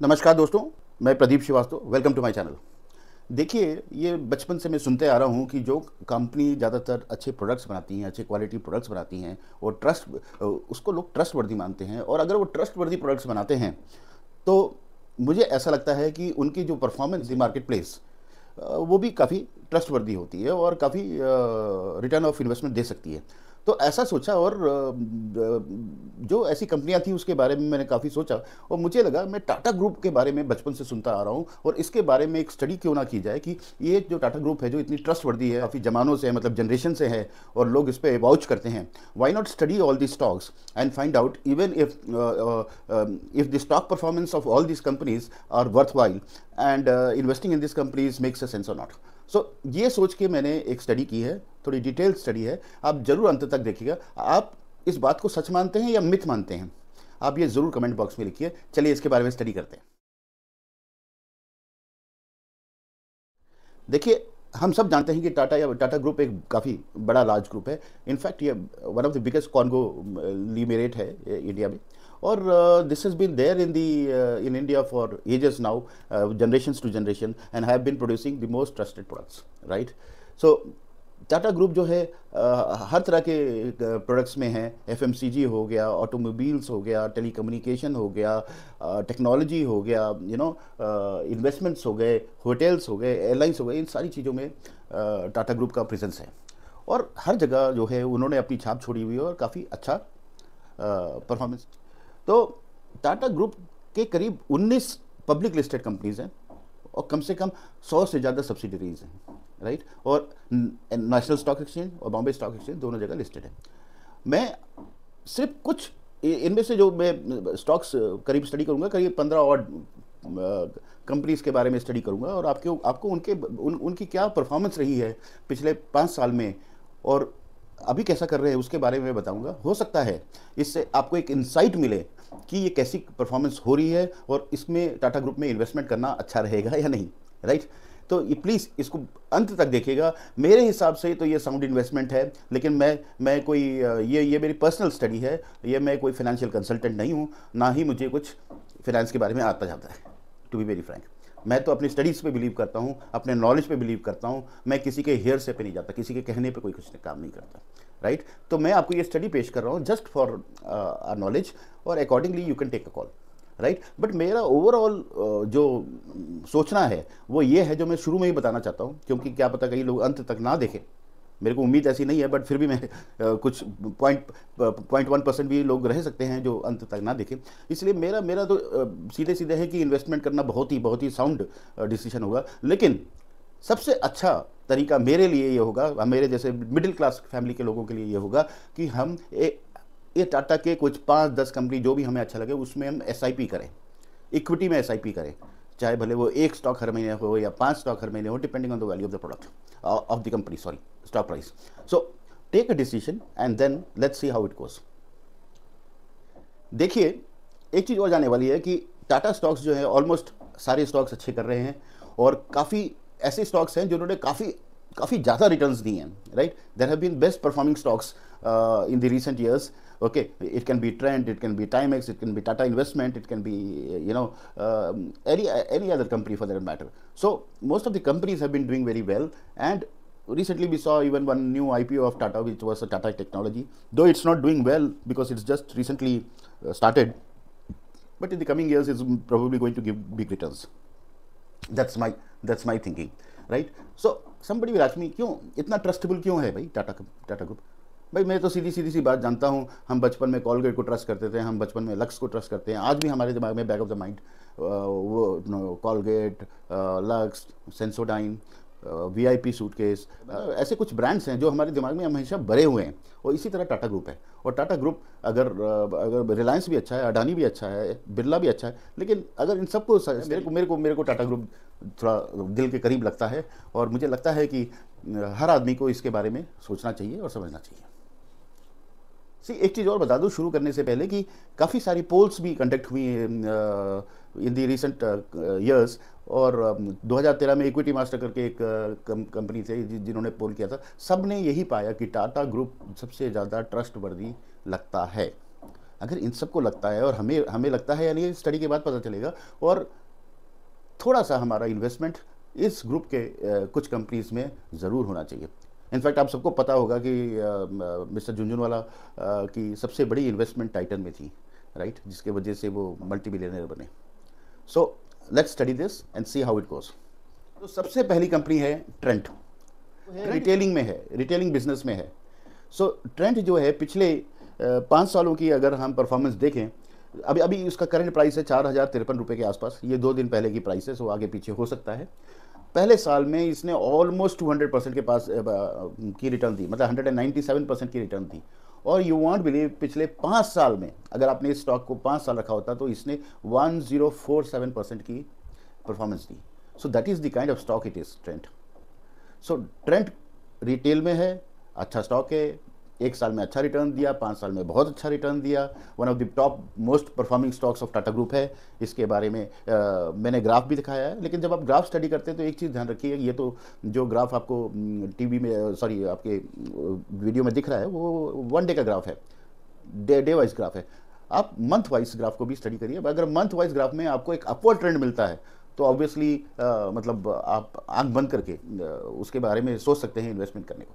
नमस्कार दोस्तों, मैं Pradeep Shrivastava welcome to my channel देखिए, ये बचपन से मैं सुनते आ रहा हूँ कि जो कंपनी ज़्यादातर अच्छे प्रोडक्ट्स बनाती हैं, अच्छे क्वालिटी प्रोडक्ट्स बनाती हैं, और ट्रस्ट उसको लोग ट्रस्ट वर्दी मानते हैं, और अगर वो ट्रस्ट वर्दी प्रोडक्ट्स बनाते हैं तो मुझे ऐसा लगता है कि उनकी जो परफॉर्मेंस दी मार्केट प्लेस वो भी काफ़ी ट्रस्ट वर्दी होती है और काफ़ी रिटर्न ऑफ़ इन्वेस्टमेंट दे सकती है। तो ऐसा सोचा और जो ऐसी कंपनियाँ थी उसके बारे में मैंने काफ़ी सोचा और मुझे लगा मैं टाटा ग्रुप के बारे में बचपन से सुनता आ रहा हूँ और इसके बारे में एक स्टडी क्यों ना की जाए कि ये जो टाटा ग्रुप है, जो इतनी ट्रस्ट वर्दी है, काफ़ी जमानों से है मतलब जनरेशन से है और लोग इस पर वाउच करते हैं। Why not study all the stocks and find out even if if the stock performance of all this companies are worthwhile and investing in this companies makes a sense और not so ये सोच के मैंने एक study की है, थोड़ी detail study है। आप ज़रूर अंत तक देखिएगा। आप इस बात को सच मानते हैं या मिथ मानते हैं? आप ये ज़रूर कमेंट बॉक्स में लिखिए। चलिए इसके बारे में स्टडी करते हैं। देखिए, हम सब जानते हैं कि टाटा या टाटा ग्रुप एक काफ़ी बड़ा लार्ज ग्रुप है। इनफैक्ट ये one of the biggest conglomerate है इंडिया में। और this has been there in the in India for ages now generation to generation and have been producing the most trusted products right so Tata group जो है आ, हर तरह के products में है। F हो गया ऑटोमोबाइल्स हो गया टेलीकम्युनिकेशन हो गया टेक्नोलॉजी हो गया यू नो इन्वेस्टमेंट्स हो गए होटल्स हो गए एयरलाइंस हो गए इन सारी चीज़ों में टाटा ग्रुप का प्रेजेंस है। और हर जगह जो है उन्होंने अपनी छाप छोड़ी हुई है और काफ़ी अच्छा परफॉर्मेंस तो टाटा ग्रुप के करीब 19 पब्लिक लिस्टेड कंपनीज़ हैं और कम से कम 100 से ज़्यादा सब्सिडरीज हैं राइट और नेशनल स्टॉक एक्सचेंज और बॉम्बे स्टॉक एक्सचेंज दोनों जगह लिस्टेड है। मैं सिर्फ़ कुछ इनमें से जो मैं स्टॉक्स करीब स्टडी करूँगा करीब पंद्रह और कंपनीज़ के बारे में स्टडी करूँगा और आपके आपको उनके उन, उनकी क्या परफॉर्मेंस रही है पिछले पाँच साल में और अभी कैसा कर रहे हैं उसके बारे में बताऊँगा। हो सकता है इससे आपको एक इंसाइट मिले कि ये कैसी परफॉर्मेंस हो रही है और इसमें टाटा ग्रुप में इन्वेस्टमेंट करना अच्छा रहेगा या नहीं राइट तो ये प्लीज़ इसको अंत तक देखिएगा। मेरे हिसाब से तो ये साउंड इन्वेस्टमेंट है, लेकिन मैं मैं कोई, ये ये मेरी पर्सनल स्टडी है, ये मैं कोई फाइनेंशियल कंसल्टेंट नहीं हूँ, ना ही मुझे कुछ फाइनेंस के बारे में आता जाता है टू बी वेरी फ्रैंक मैं तो अपनी स्टडीज़ पे बिलीव करता हूँ, अपने नॉलेज पे बिलीव करता हूँ, मैं किसी के हेयर से पे नहीं जाता, किसी के कहने पे कोई कुछ काम नहीं करता। राइट तो मैं आपको ये स्टडी पेश कर रहा हूँ जस्ट फॉर नॉलेज और accordingly you can take a call right but मेरा ओवरऑल जो सोचना है वो ये है जो मैं शुरू में ही बताना चाहता हूँ, क्योंकि क्या पता कई लोग अंत तक ना देखें। मेरे को उम्मीद ऐसी नहीं है बट फिर भी मैं कुछ पॉइंट पॉइंट वन परसेंट भी लोग रह सकते हैं जो अंत तक ना देखें। इसलिए मेरा मेरा तो सीधे सीधे है कि इन्वेस्टमेंट करना बहुत ही बहुत ही साउंड डिसीज़न होगा। लेकिन सबसे अच्छा तरीका मेरे लिए ये होगा मेरे जैसे मिडिल क्लास फैमिली के लोगों के लिए ये होगा कि हम ए, ये टाटा के कुछ पाँच दस कंपनी जो भी हमें अच्छा लगे उसमें हम एसआईपी करें। इक्विटी में एसआईपी करें। चाहे भले वो एक स्टॉक हर महीने हो या पाँच स्टॉक हर महीने हो depending on the value of the product of the company sorry stock price so take a decision and then let's see how it goes देखिए एक चीज़ और जाने वाली है कि टाटा स्टॉक्स जो है ऑलमोस्ट सारे स्टॉक्स अच्छे कर रहे हैं और काफ़ी ऐसे स्टॉक्स हैं जिन्होंने काफ़ी काफ़ी ज़्यादा रिटर्न दिए हैं right there have been best performing stocks in the recent years okay it can be Trent it can be time X it can be Tata Investment it can be you know any any other company for that matter so most of the companies have been doing very well and recently we saw even one new I P O of Tata which was a Tata Technology though it's not doing well because it's just recently started but in the coming years is probably going to give big return that's my that's my thinking right so will ask me, क्यों? इतना trustable क्यों है भाई Tata Tata group भाई, मैं तो सीधी सीधी सी बात जानता हूँ। हम बचपन में कॉलगेट को ट्रस्ट करते थे, हम बचपन में लक्स को ट्रस्ट करते हैं। आज भी हमारे दिमाग में बैक ऑफ़ द माइंड वो Colgate Lux Sensodyne V I P suitcase ऐसे कुछ ब्रांड्स हैं जो हमारे दिमाग में हमेशा भरे हुए हैं। और इसी तरह टाटा ग्रुप है। और टाटा ग्रुप अगर अगर रिलायंस भी अच्छा है अडानी भी अच्छा है बिरला भी अच्छा है, लेकिन अगर इन सबको मेरे को मेरे को मेरे को टाटा ग्रुप थोड़ा दिल के करीब लगता है और मुझे लगता है कि हर आदमी को इसके बारे में सोचना चाहिए और समझना चाहिए। सी एक चीज़ और बता दूँ शुरू करने से पहले कि काफ़ी सारी पोल्स भी कंडक्ट हुई इन दी रिसेंट ईयर्स और uh, 2013 में इक्विटी मास्टर करके एक कंपनी थे जिन्होंने पोल किया था। सबने यही पाया कि टाटा ग्रुप सबसे ज़्यादा ट्रस्ट वर्दी लगता है। अगर इन सबको लगता है और हमें हमें लगता है यानी स्टडी के बाद पता चलेगा और थोड़ा सा हमारा इन्वेस्टमेंट इस ग्रुप के कुछ कंपनीज़ में ज़रूर होना चाहिए। इनफैक्ट आप सबको पता होगा कि मिस्टर झुंझुनवाला की सबसे बड़ी इन्वेस्टमेंट टाइटन में थी राइट जिसके वजह से वो मल्टी बिलियनर बने। So let's study this and see how it goes तो सबसे पहली कंपनी है ट्रेंट रिटेलिंग में है रिटेलिंग बिज़नेस में है। सो so, ट्रेंट जो है पिछले पाँच सालों की अगर हम परफॉर्मेंस देखें अभी अभी उसका करंट प्राइस है चार हज़ार तिरपन रुपये के आसपास। ये दो दिन पहले की प्राइस है सो आगे पीछे हो सकता है। पहले साल में इसने ऑलमोस्ट 200 परसेंट के पास की रिटर्न दी मतलब 197 परसेंट की रिटर्न दी। और यू वॉन्ट बिलीव पिछले पाँच साल में, अगर आपने इस स्टॉक को पाँच साल रखा होता तो इसने 1047 परसेंट की performance the. So that is the kind of stock it is Trent so Trent retail में है अच्छा स्टॉक है एक साल में अच्छा रिटर्न दिया पाँच साल में बहुत अच्छा रिटर्न दिया। One of the top most performing stocks of Tata group है। इसके बारे में आ, मैंने ग्राफ भी दिखाया है। लेकिन जब आप ग्राफ स्टडी करते हैं तो एक चीज़ ध्यान रखिए ये तो जो ग्राफ आपको टीवी में सॉरी आपके वीडियो में दिख रहा है वो वन डे का ग्राफ है। डे डे वाइज ग्राफ है। आप मंथ वाइज ग्राफ को भी स्टडी करिए। अगर मंथ वाइज ग्राफ में आपको एक अपवर्ड ट्रेंड मिलता है तो ऑब्वियसली मतलब आप आँख बंद करके उसके बारे में सोच सकते हैं इन्वेस्टमेंट करने को।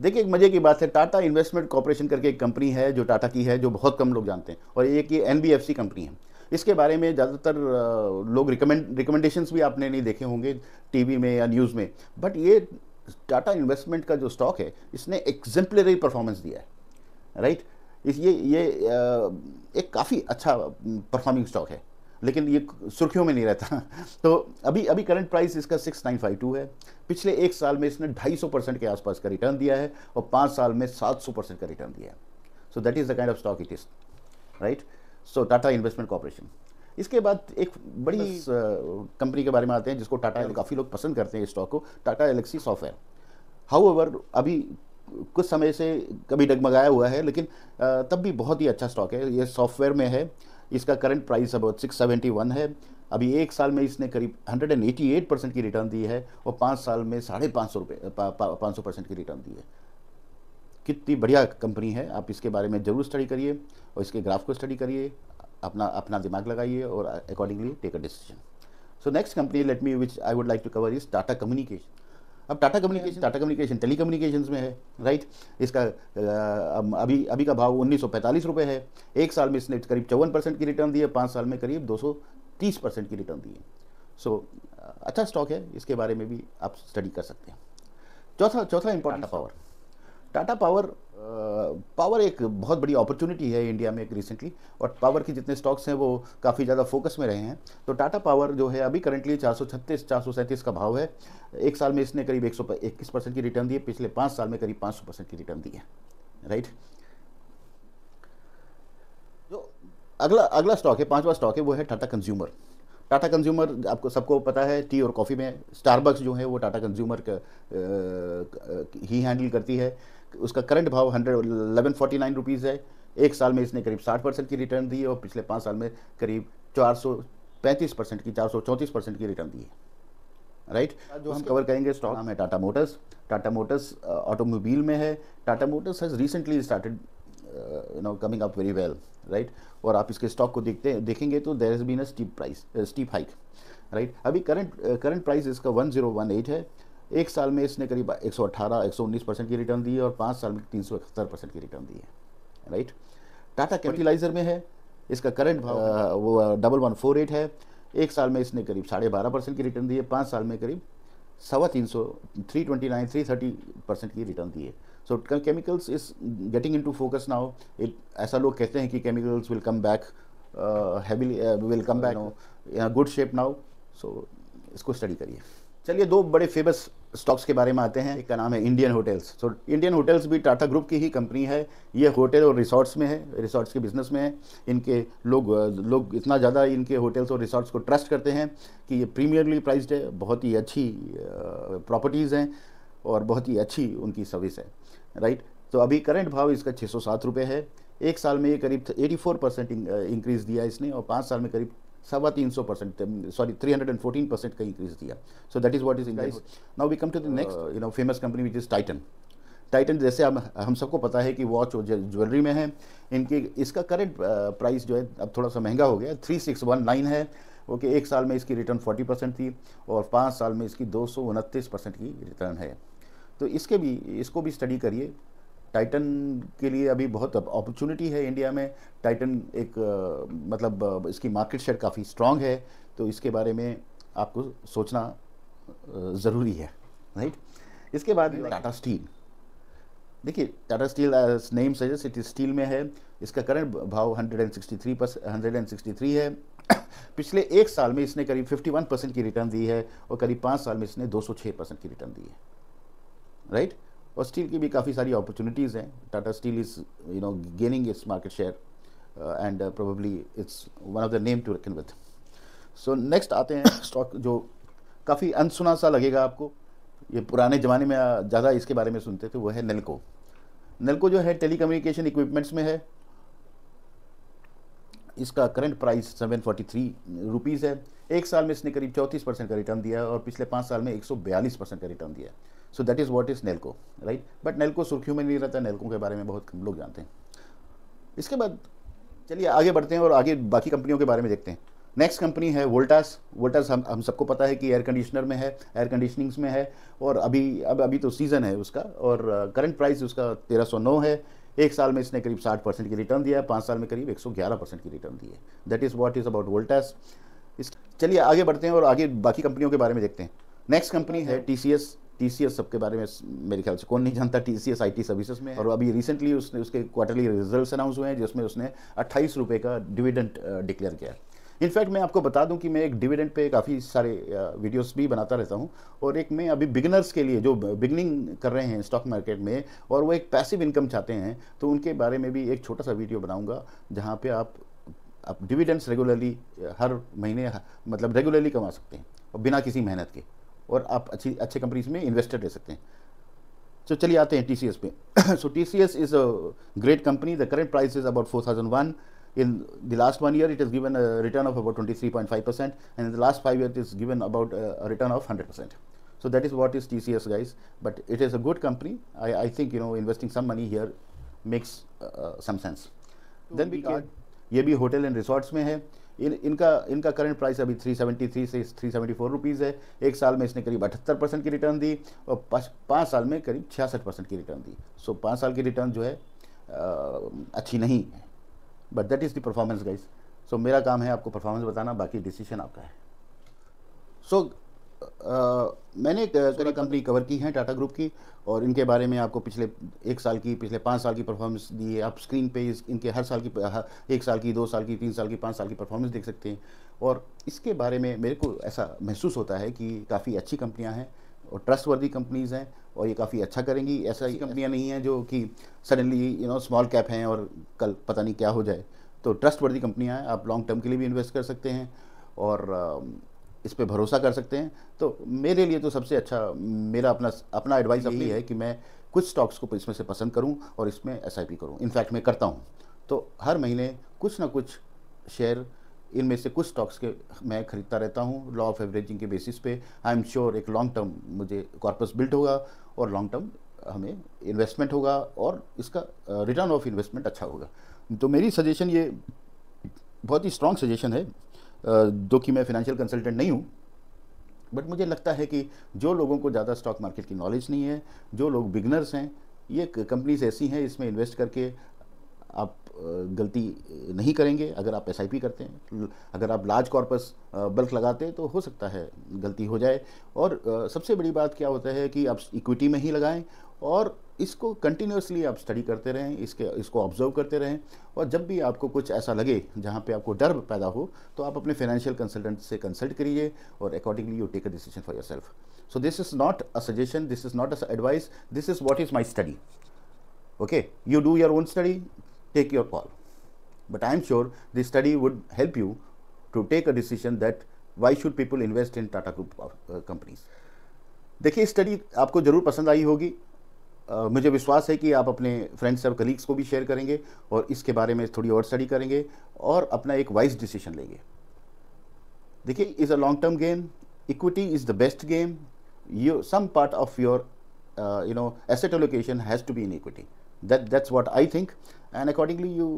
देखिए, एक मज़े की बात है, टाटा इन्वेस्टमेंट कॉरपोरेशन करके एक कंपनी है, जो टाटा की है, जो बहुत कम लोग जानते हैं, और एक ये एन कंपनी है। इसके बारे में ज़्यादातर लोग रिकमेंड रिकमेंडेशन भी आपने नहीं देखे होंगे टीवी में या न्यूज़ में, बट ये टाटा इन्वेस्टमेंट का जो स्टॉक है, इसने एग्जेम्पलरी परफॉर्मेंस दिया है, राइट? इस, ये ये एक काफ़ी अच्छा परफॉर्मिंग स्टॉक है। लेकिन ये सुर्खियों में नहीं रहता। तो अभी अभी करंट प्राइस इसका सिक्स नाइन फाइव टू है। पिछले एक साल में इसने ढाई सौ परसेंट के आसपास का रिटर्न दिया है और पाँच साल में सात सौ परसेंट का रिटर्न दिया है। So that is the kind of stock it is right so Tata Investment Corporation इसके बाद एक बड़ी कंपनी के बारे में आते हैं जिसको टाटा काफ़ी लोग पसंद करते हैं इस स्टॉक को। टाटा एलेक्सी सॉफ्टवेयर हाउ अभी कुछ समय से कभी डगमगाया हुआ है लेकिन तब भी बहुत ही अच्छा स्टॉक है। ये सॉफ्टवेयर में है। इसका current price about six seventy one है। अभी एक साल में इसने करीब hundred and eighty eight percent की रिटर्न दी है और पाँच साल में साढ़े पाँच सौ रुपये पाँच सौ परसेंट की रिटर्न दी है। कितनी बढ़िया कंपनी है, आप इसके बारे में ज़रूर स्टडी करिए और इसके ग्राफ को स्टडी करिए, अपना अपना दिमाग लगाइए और accordingly take a decision so next company let me which I would like to cover is Tata Communication अब Tata Communication Tata Communication telecommunication में है राइट इसका अभी अभी का भाव उन्नीस सौ है। एक साल में इसने करीब चौवन परसेंट की रिटर्न दी है पाँच साल में करीब दो सौ तीस परसेंट की रिटर्न दी है। सो अच्छा स्टॉक है इसके बारे में भी आप स्टडी कर सकते हैं। चौथा चौथा important power Tata Power power एक बहुत बड़ी अपॉर्चुनिटी है इंडिया में एक रिसेंटली और पावर के जितने स्टॉक्स हैं वो काफ़ी ज़्यादा फोकस में रहे हैं। तो टाटा पावर जो है अभी करंटली चार सौ छत्तीस, चार सौ सैंतीस का भाव है। एक साल में इसने करीब एक सौ इक्कीस परसेंट की रिटर्न दी है। पिछले पाँच साल में करीब पाँच सौ परसेंट की रिटर्न दी है। राइट जो अगला अगला स्टॉक है, पाँचवा स्टॉक है, वो है टाटा कंज्यूमर टाटा कंज्यूमर आपको सबको पता है टी और कॉफ़ी में स्टारबक्स जो है वो टाटा कंज्यूमर का ही हैंडल करती है। उसका करंट भाव hundred eleven forty nine rupees है। एक साल में इसने करीब साठ परसेंट की रिटर्न दी है और पिछले पाँच साल में करीब चार सौ पैंतीस परसेंट की चार सौ चौंतीस परसेंट की रिटर्न दी है। राइट जो हम कवर करेंगे स्टॉक नाम है Tata Motors Tata Motors automobile में है। Tata Motors has recently started you know coming up very well right और आप इसके स्टॉक को देखते देखेंगे तो there is been a steep price steep hike right अभी करंट करंट प्राइस इसका वन ज़ीरो वन एट है। एक साल में इसने करीब 118 119 परसेंट की रिटर्न दी है और पाँच साल में तीन सौ इकहत्तर परसेंट की रिटर्न दी है राइट टाटा कैपिटलाइजर में है इसका करंट भाव वो डबल वन फोर एट है एक साल में इसने करीब साढ़े बारह परसेंट की रिटर्न दी है पाँच साल में करीब सवा तीन सौ three twenty nine three thirty percent की रिटर्न दी है। So chemicals is getting into focus now it ऐसा लोग कहते हैं कि chemicals will come back heavily will come back good shape now so इसको स्टडी करिए। चलिए दो बड़े फ़ेमस स्टॉक्स के बारे में आते हैं। एक नाम है Indian Hotels so Indian Hotels भी टाटा ग्रुप की ही कंपनी है। ये होटल और रिसोर्ट्स में है रिसोर्ट्स के बिज़नेस में है। इनके लोग लोग इतना ज़्यादा इनके होटल्स और रिसोर्ट्स को ट्रस्ट करते हैं कि ये प्रीमियरली प्राइस्ड है, बहुत ही अच्छी प्रॉपर्टीज़ हैं और बहुत ही अच्छी उनकी सर्विस है। राइट तो अभी करंट भाव इसका छः सौ है। एक साल में ये करीब एटी फोर परसेंट इंक्रीज़ दिया इसने और पाँच साल में करीब सवा तीन सौ percent sorry three hundred and fourteen percent का इंक्रीज दिया। So that is what is increase now we come to the next you know famous company which is Titan Titan जैसे हम हम सबको पता है कि वॉच और ज्वेलरी में है। इनकी इसका करंट प्राइस जो है अब थोड़ा सा महँगा हो गया। थ्री सिक्स वन नाइन है। ओके okay, एक साल में इसकी रिटर्न फोर्टी परसेंट थी और पाँच साल में इसकी दो सौ उनतीस परसेंट की रिटर्न है। तो इसके भी इसको भी स्टडी करिए। टाइटन के लिए अभी बहुत अपॉर्चुनिटी है इंडिया में। टाइटन एक मतलब इसकी मार्केट शेयर काफ़ी स्ट्रांग है तो इसके बारे में आपको सोचना ज़रूरी है राइट इसके बाद टाटा स्टील देखिए Tata Steel name suggest it steel में है। इसका करंट भाव 163 परसेंट 163 है। पिछले एक साल में इसने करीब 51 परसेंट की रिटर्न दी है और करीब पाँच साल में इसने 206 परसेंट की रिटर्न दी है। राइट और स्टील की भी काफ़ी सारी अपॉर्चुनिटीज़ हैं. Tata Steel is you know gaining its market share and probably it's one of the name to reckon with so next आते हैं स्टॉक जो काफ़ी अनसुना सा लगेगा आपको. ये पुराने ज़माने में ज़्यादा इसके बारे में सुनते थे, वो है नेल्को नेल्को जो है टेली कम्युनिकेशन इक्विपमेंट्स में है. इसका current price seven forty three rupees है. एक साल में इसने करीब चौंतीस परसेंट का रिटर्न दिया है और पिछले पाँच साल में एक सौ बयालीस परसेंट का रिटर्न दिया so that is what is Nelco right but Nelco सुर्खियों में नहीं रहता नेल्को के बारे में बहुत कम लोग जानते हैं। इसके बाद चलिए आगे बढ़ते हैं और आगे बाकी कंपनियों के बारे में देखते हैं। नेक्स्ट कंपनी है वोल्टास वोल्टास हम हम सबको पता है कि एयर कंडीशनर में है एयर कंडीशनिंग्स में है और अभी अब अभी तो सीज़न है उसका और करंट प्राइस उसका तेरह सौ नौ है। एक साल में इसने करीब साठ परसेंट की रिटर्न दिया है पाँच साल में करीब एक सौ ग्यारह परसेंट की रिटर्न दी है। That is what is about Voltas इस चलिए आगे बढ़ते हैं और आगे बाकी कंपनियों के बारे में देखते हैं। नेक्स्ट कंपनी है T C S T C S सबके बारे में मेरे ख्याल से कौन नहीं जानता T C S I T services में और अभी रिसेंटली उसने उसके क्वार्टरली रिज़ल्ट अनाउंस हुए हैं जिसमें उसने अट्ठाईस रुपये का डिविडेंट डिक्लेयर किया है। इनफैक्ट मैं आपको बता दूँ कि मैं एक डिविडेंड पे काफ़ी सारे वीडियोस भी बनाता रहता हूँ। और एक मैं अभी बिगनर्स के लिए जो बिगनिंग कर रहे हैं स्टॉक मार्केट में और वो एक पैसिव इनकम चाहते हैं तो उनके बारे में भी एक छोटा सा वीडियो बनाऊँगा जहाँ पे आप आप डिविडेंड्स रेगुलरली हर महीने मतलब रेगुलरली कमा सकते हैं और बिना किसी मेहनत के। और आप अच्छी अच्छे कंपनीज़ में इन्वेस्टर रह सकते हैं। तो चलिए आते हैं टी सी एस पे। So T C S is a great company the current price is about four thousand one in the last one year it is given return of about twenty three point five percent and in the last five year is given about return of hundred percent so that is what is T C S guys but it is a good company I I think you know investing some money here makes some sense then be ये भी hotel and resorts में है. इन इनका इनका current price अभी 373 से 374 rupees है। एक साल में इसने करीब अठहत्तर परसेंट की रिटर्न दी और पाँच साल में करीब छियासठ परसेंट की रिटर्न दी। सो पाँच साल की रिटर्न जो है आ, अच्छी नहीं है। But that is the performance guys so मेरा काम है आपको परफॉर्मेंस बताना बाकी डिसीज़न आपका है। सो so, मैंने कई कंपनी कवर की हैं टाटा ग्रुप की और इनके बारे में आपको पिछले एक साल की पिछले पाँच साल की परफॉर्मेंस दी है आप स्क्रीन पे इस, इनके हर साल की एक साल की दो साल की तीन साल की पाँच साल की परफॉर्मेंस देख सकते हैं। और इसके बारे में मेरे को ऐसा महसूस होता है कि काफ़ी अच्छी कंपनियाँ हैं और ट्रस्ट वर्दी कंपनीज़ हैं और ये काफ़ी अच्छा करेंगी। ऐसा ही कंपनियाँ नहीं हैं जो कि suddenly you know small cap हैं और कल पता नहीं क्या हो जाए। तो ट्रस्ट वर्दी कंपनियाँ हैं आप लॉन्ग टर्म के लिए भी इन्वेस्ट कर सकते हैं। और इस पर भरोसा कर सकते हैं। तो मेरे लिए तो सबसे अच्छा मेरा अपना अपना एडवाइस अपनी है कि मैं कुछ स्टॉक्स को इसमें से पसंद करूँ और इसमें एस आई पी करूँ। इनफैक्ट मैं करता हूँ। तो हर महीने कुछ ना कुछ शेयर इनमें से कुछ स्टॉक्स के मैं खरीदता रहता हूँ लॉ ऑफ़ एवरेजिंग के बेसिस पे। आई एम श्योर एक लॉन्ग टर्म मुझे कॉर्पस बिल्ड होगा और लॉन्ग टर्म हमें इन्वेस्टमेंट होगा और इसका रिटर्न ऑफ़ इन्वेस्टमेंट अच्छा होगा। तो मेरी सजेशन ये बहुत ही स्ट्रॉन्ग सजेशन है। जो कि मैं फिनेंशियल कंसल्टेंट नहीं हूँ बट मुझे लगता है कि जो लोगों को ज़्यादा स्टॉक मार्केट की नॉलेज नहीं है, जो लोग बिगनर्स हैं, ये कंपनीज़ ऐसी हैं, इसमें इन्वेस्ट करके आप गलती नहीं करेंगे, अगर आप एसआईपी करते हैं अगर आप लार्ज कॉर्पस बल्क लगाते हैं तो हो सकता है गलती हो जाए। और सबसे बड़ी बात क्या होता है कि आप इक्विटी में ही लगाएँ और इसको कंटिन्यूसली आप स्टडी करते रहें, इसके, इसको ऑब्ज़र्व करते रहें। और जब भी आपको कुछ ऐसा लगे जहाँ पे आपको डर पैदा हो तो आप अपने फाइनेंशियल कंसल्टेंट से कंसल्ट करिए और accordingly you take a decision for yourself so this is not a suggestion this is not a advice this is what is my study okay? You do your own study take your call. But I am sure this study would help you to take a decision that why should people invest in Tata Group uh, companies. देखिए study आपको ज़रूर पसंद आई होगी uh, मुझे विश्वास है कि आप अपने फ्रेंड्स और कलीग्स को भी शेयर करेंगे और इसके बारे में थोड़ी और स्टडी करेंगे और अपना एक वाइज डिसीज़न लेंगे देखिए is a long term game equity is the best game you some part of your uh, you know asset allocation has to be in equity that that's what i think. And accordingly you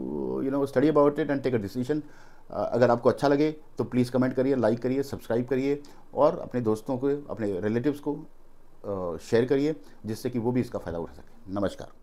you know study about it and take a decision. Uh, अगर आपको अच्छा लगे तो please comment करिए like करिए subscribe करिए और अपने दोस्तों को अपने रिलेटिव्स को शेयर करिए जिससे कि वो भी इसका फ़ायदा उठा सके। नमस्कार।